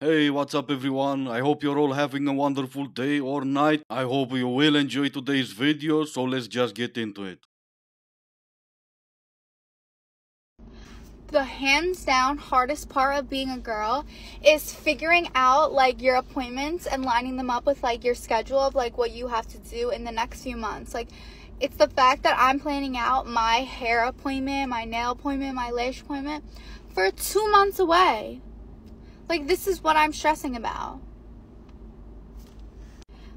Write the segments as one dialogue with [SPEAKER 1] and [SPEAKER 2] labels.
[SPEAKER 1] Hey, what's up everyone? I hope you're all having a wonderful day or night. I hope you will enjoy today's video, so let's just get into it.
[SPEAKER 2] the hands down hardest part of being a girl is figuring out like your appointments and lining them up with like your schedule of like what you have to do in the next few months. Like it's the fact that I'm planning out my hair appointment, my nail appointment, my lash appointment for 2 months away. Like, this is what I'm stressing about.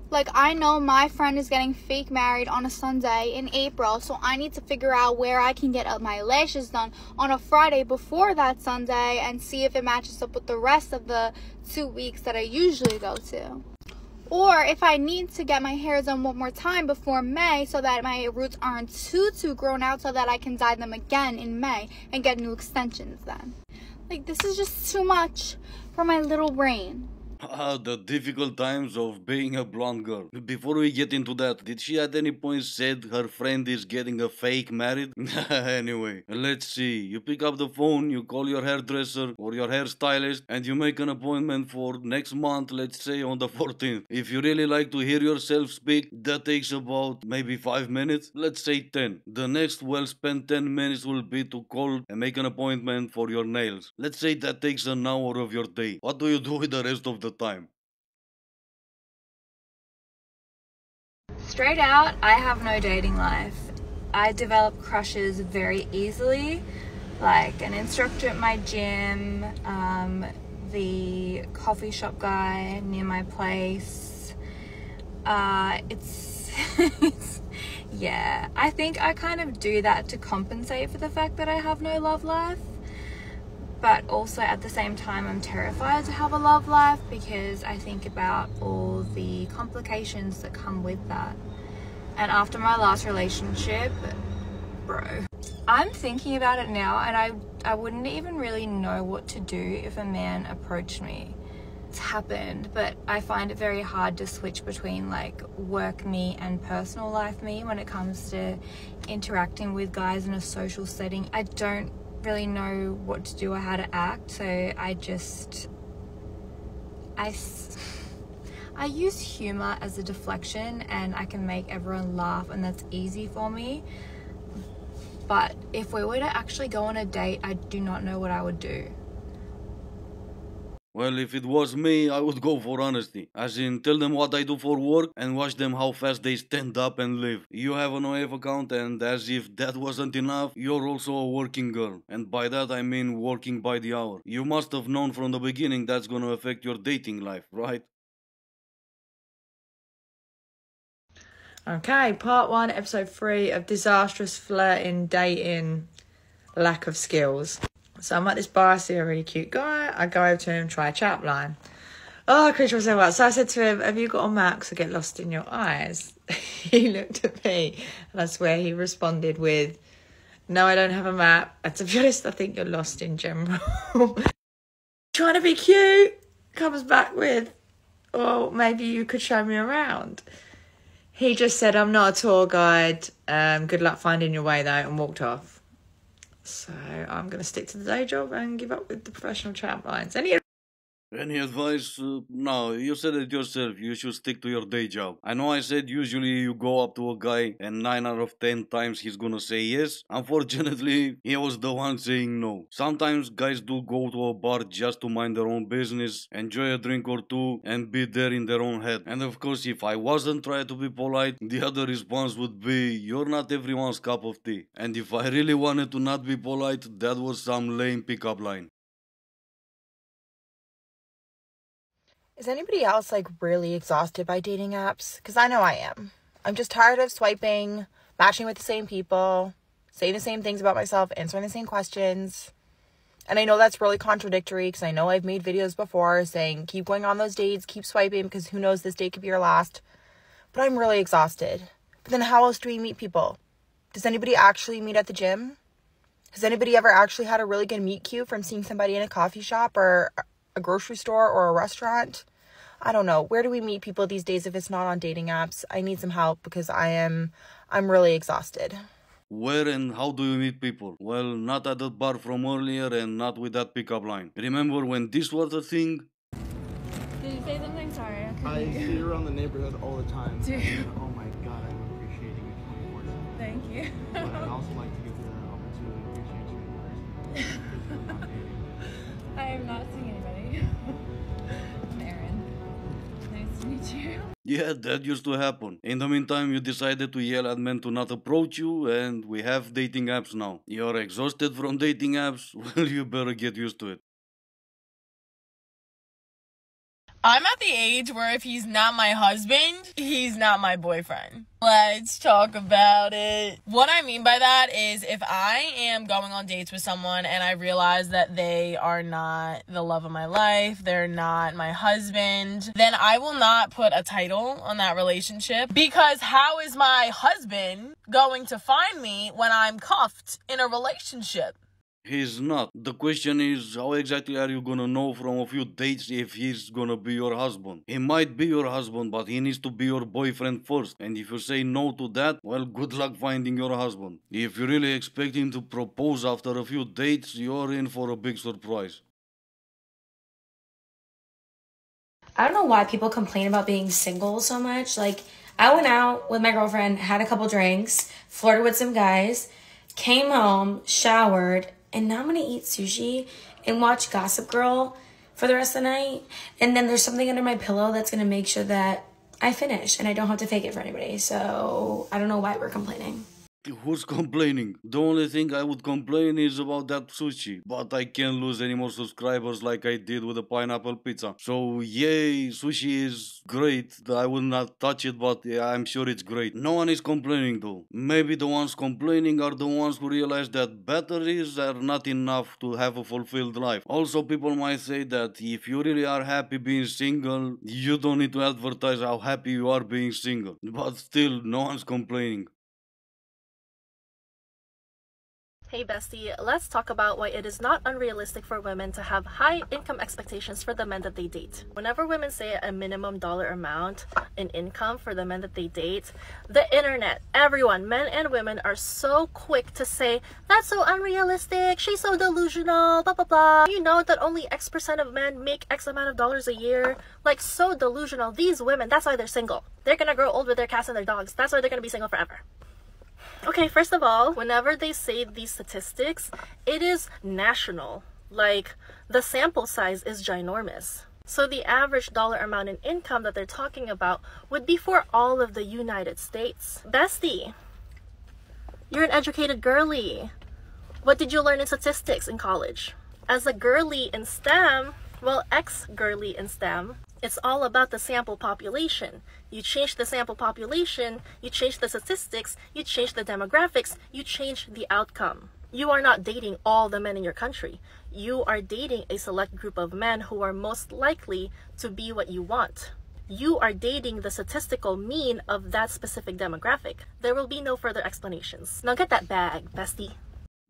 [SPEAKER 2] Like, I know my friend is getting fake married on a Sunday in April, so I need to figure out where I can get my lashes done on a Friday before that Sunday and see if it matches up with the rest of the two weeks that I usually go to. Or if I need to get my hair done one more time before May so that my roots aren't too, too grown out so that I can dye them again in May and get new extensions then. Like, this is just too much for my little brain.
[SPEAKER 1] Ah, the difficult times of being a blonde girl. Before we get into that, did she at any point said her friend is getting a fake married? anyway, let's see. You pick up the phone, you call your hairdresser or your hairstylist, and you make an appointment for next month, let's say on the 14th. If you really like to hear yourself speak, that takes about maybe 5 minutes, let's say 10. The next well spent 10 minutes will be to call and make an appointment for your nails. Let's say that takes an hour of your day. What do you do with the rest of the time.
[SPEAKER 3] Straight out, I have no dating life. I develop crushes very easily, like an instructor at my gym, um, the coffee shop guy near my place. Uh, it's, it's, yeah, I think I kind of do that to compensate for the fact that I have no love life but also at the same time I'm terrified to have a love life because I think about all the complications that come with that. And after my last relationship, bro, I'm thinking about it now and I, I wouldn't even really know what to do if a man approached me. It's happened, but I find it very hard to switch between like work me and personal life me when it comes to interacting with guys in a social setting. I don't really know what to do or how to act so I just I I use humor as a deflection and I can make everyone laugh and that's easy for me. But if we were to actually go on a date I do not know what I would do
[SPEAKER 1] well, if it was me, I would go for honesty. As in, tell them what I do for work and watch them how fast they stand up and live. You have an OF account and as if that wasn't enough, you're also a working girl. And by that I mean working by the hour. You must have known from the beginning that's gonna affect your dating life, right?
[SPEAKER 4] Okay, part one, episode three of disastrous flirting, dating, lack of skills. So I'm at this bar, I see a really cute guy. I go over to him, try a chat line. Oh, Chris was so what? So I said to him, Have you got a max or get lost in your eyes? he looked at me and I swear he responded with, No, I don't have a map. And to be honest, I think you're lost in general. Trying to be cute comes back with, Well, maybe you could show me around. He just said, I'm not a tour guide. Um, good luck finding your way though, and walked off. So I'm going to stick to the day job and give up with the professional tramp lines. Any
[SPEAKER 1] any advice? Uh, no, you said it yourself. You should stick to your day job. I know I said usually you go up to a guy and 9 out of 10 times he's gonna say yes. Unfortunately, he was the one saying no. Sometimes guys do go to a bar just to mind their own business, enjoy a drink or two, and be there in their own head. And of course, if I wasn't trying to be polite, the other response would be, You're not everyone's cup of tea. And if I really wanted to not be polite, that was some lame pickup line.
[SPEAKER 5] Is anybody else like really exhausted by dating apps? Because I know I am. I'm just tired of swiping, matching with the same people, saying the same things about myself, answering the same questions. And I know that's really contradictory because I know I've made videos before saying keep going on those dates, keep swiping because who knows this date could be your last. But I'm really exhausted. But then how else do we meet people? Does anybody actually meet at the gym? Has anybody ever actually had a really good meet cute from seeing somebody in a coffee shop or a grocery store or a restaurant? I don't know. Where do we meet people these days if it's not on dating apps? I need some help because I am I'm really exhausted.
[SPEAKER 1] Where and how do you meet people? Well, not at that bar from earlier and not with that pickup line. Remember when this was a thing?
[SPEAKER 3] Did you say something? Sorry. I couldn't
[SPEAKER 6] I see you around the neighborhood all the time.
[SPEAKER 3] Do you?
[SPEAKER 6] and, oh my god, I'm appreciating you 24 7.
[SPEAKER 3] Thank you.
[SPEAKER 6] But I'd also like to give you the opportunity to appreciate you in person. because you're not dating.
[SPEAKER 3] I am not seeing anybody.
[SPEAKER 1] Yeah, that used to happen. In the meantime, you decided to yell at men to not approach you, and we have dating apps now. You're exhausted from dating apps? Well, you better get used to it.
[SPEAKER 7] I'm at the age where if he's not my husband, he's not my boyfriend. Let's talk about it. What I mean by that is if I am going on dates with someone and I realize that they are not the love of my life, they're not my husband, then I will not put a title on that relationship because how is my husband going to find me when I'm cuffed in a relationship?
[SPEAKER 1] He's not. The question is, how exactly are you gonna know from a few dates if he's gonna be your husband? He might be your husband, but he needs to be your boyfriend first. And if you say no to that, well, good luck finding your husband. If you really expect him to propose after a few dates, you're in for a big surprise.
[SPEAKER 8] I don't know why people complain about being single so much. Like, I went out with my girlfriend, had a couple drinks, flirted with some guys, came home, showered, and now I'm gonna eat sushi and watch Gossip Girl for the rest of the night. And then there's something under my pillow that's gonna make sure that I finish and I don't have to fake it for anybody. So I don't know why we're complaining.
[SPEAKER 1] Who's complaining? The only thing I would complain is about that sushi, but I can't lose any more subscribers like I did with the pineapple pizza. So, yay, sushi is great. I will not touch it, but I'm sure it's great. No one is complaining though. Maybe the ones complaining are the ones who realize that batteries are not enough to have a fulfilled life. Also, people might say that if you really are happy being single, you don't need to advertise how happy you are being single. But still, no one's complaining.
[SPEAKER 9] Hey bestie, let's talk about why it is not unrealistic for women to have high income expectations for the men that they date. Whenever women say a minimum dollar amount in income for the men that they date, the internet, everyone, men and women, are so quick to say, that's so unrealistic, she's so delusional, blah blah blah. You know that only X percent of men make X amount of dollars a year? Like, so delusional. These women, that's why they're single. They're gonna grow old with their cats and their dogs. That's why they're gonna be single forever. Okay, first of all, whenever they say these statistics, it is national. Like, the sample size is ginormous. So the average dollar amount in income that they're talking about would be for all of the United States. Bestie, you're an educated girly. What did you learn in statistics in college? As a girly in STEM, well, ex girly in STEM, it's all about the sample population. You change the sample population, you change the statistics, you change the demographics, you change the outcome. You are not dating all the men in your country. You are dating a select group of men who are most likely to be what you want. You are dating the statistical mean of that specific demographic. There will be no further explanations. Now get that bag, bestie.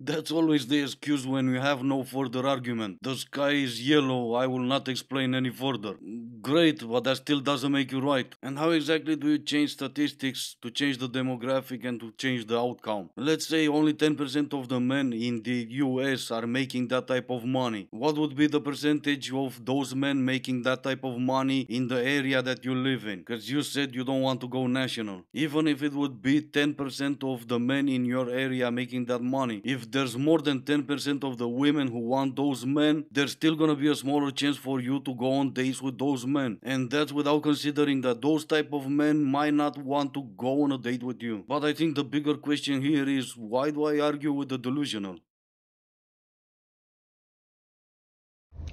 [SPEAKER 1] That's always the excuse when you have no further argument. The sky is yellow, I will not explain any further. Great, but that still doesn't make you right. And how exactly do you change statistics to change the demographic and to change the outcome? Let's say only 10% of the men in the US are making that type of money. What would be the percentage of those men making that type of money in the area that you live in? Because you said you don't want to go national. Even if it would be 10% of the men in your area making that money, if there's more than 10% of the women who want those men, there's still gonna be a smaller chance for you to go on dates with those men. And that's without considering that those type of men might not want to go on a date with you. But I think the bigger question here is why do I argue with the delusional?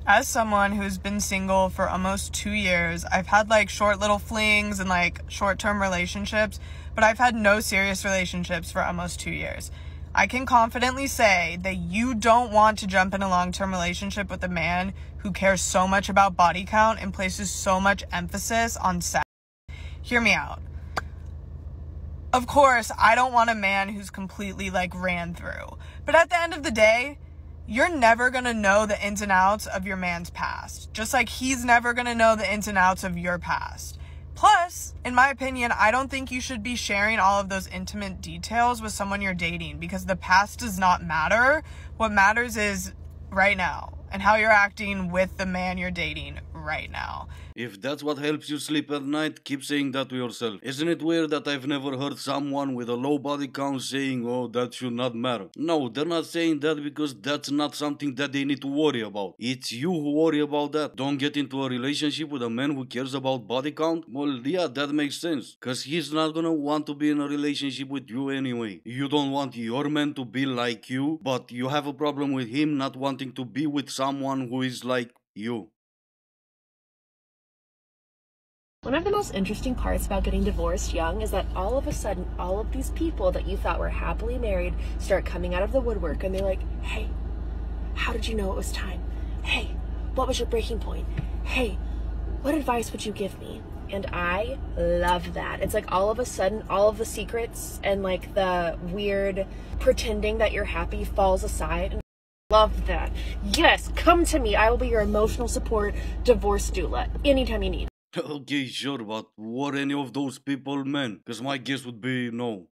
[SPEAKER 10] As someone who's been single for almost two years, I've had like short little flings and like short term relationships, but I've had no serious relationships for almost two years. I can confidently say that you don't want to jump in a long term relationship with a man who cares so much about body count and places so much emphasis on sex. Hear me out. Of course, I don't want a man who's completely like ran through. But at the end of the day, you're never gonna know the ins and outs of your man's past. Just like he's never gonna know the ins and outs of your past. Plus, in my opinion, I don't think you should be sharing all of those intimate details with someone you're dating because the past does not matter. What matters is right now and how you're acting with the man you're dating right now.
[SPEAKER 1] If that's what helps you sleep at night, keep saying that to yourself. Isn't it weird that I've never heard someone with a low body count saying, oh, that should not matter? No, they're not saying that because that's not something that they need to worry about. It's you who worry about that. Don't get into a relationship with a man who cares about body count? Well, yeah, that makes sense. Cause he's not gonna want to be in a relationship with you anyway. You don't want your man to be like you, but you have a problem with him not wanting to be with someone who is like you.
[SPEAKER 11] One of the most interesting parts about getting divorced young is that all of a sudden, all of these people that you thought were happily married start coming out of the woodwork and they're like, hey, how did you know it was time? Hey, what was your breaking point? Hey, what advice would you give me? And I love that. It's like all of a sudden, all of the secrets and like the weird pretending that you're happy falls aside. And love that. Yes, come to me. I will be your emotional support divorce doula anytime you need.
[SPEAKER 1] Okay, sure, but were any of those people men? Because my guess would be no.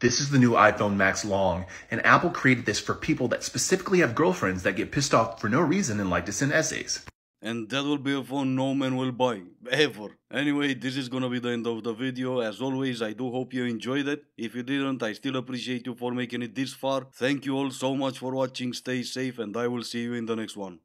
[SPEAKER 12] This is the new iPhone Max Long, and Apple created this for people that specifically have girlfriends that get pissed off for no reason and like to send essays.
[SPEAKER 1] And that will be a phone no man will buy, ever. Anyway, this is gonna be the end of the video. As always, I do hope you enjoyed it. If you didn't, I still appreciate you for making it this far. Thank you all so much for watching, stay safe, and I will see you in the next one.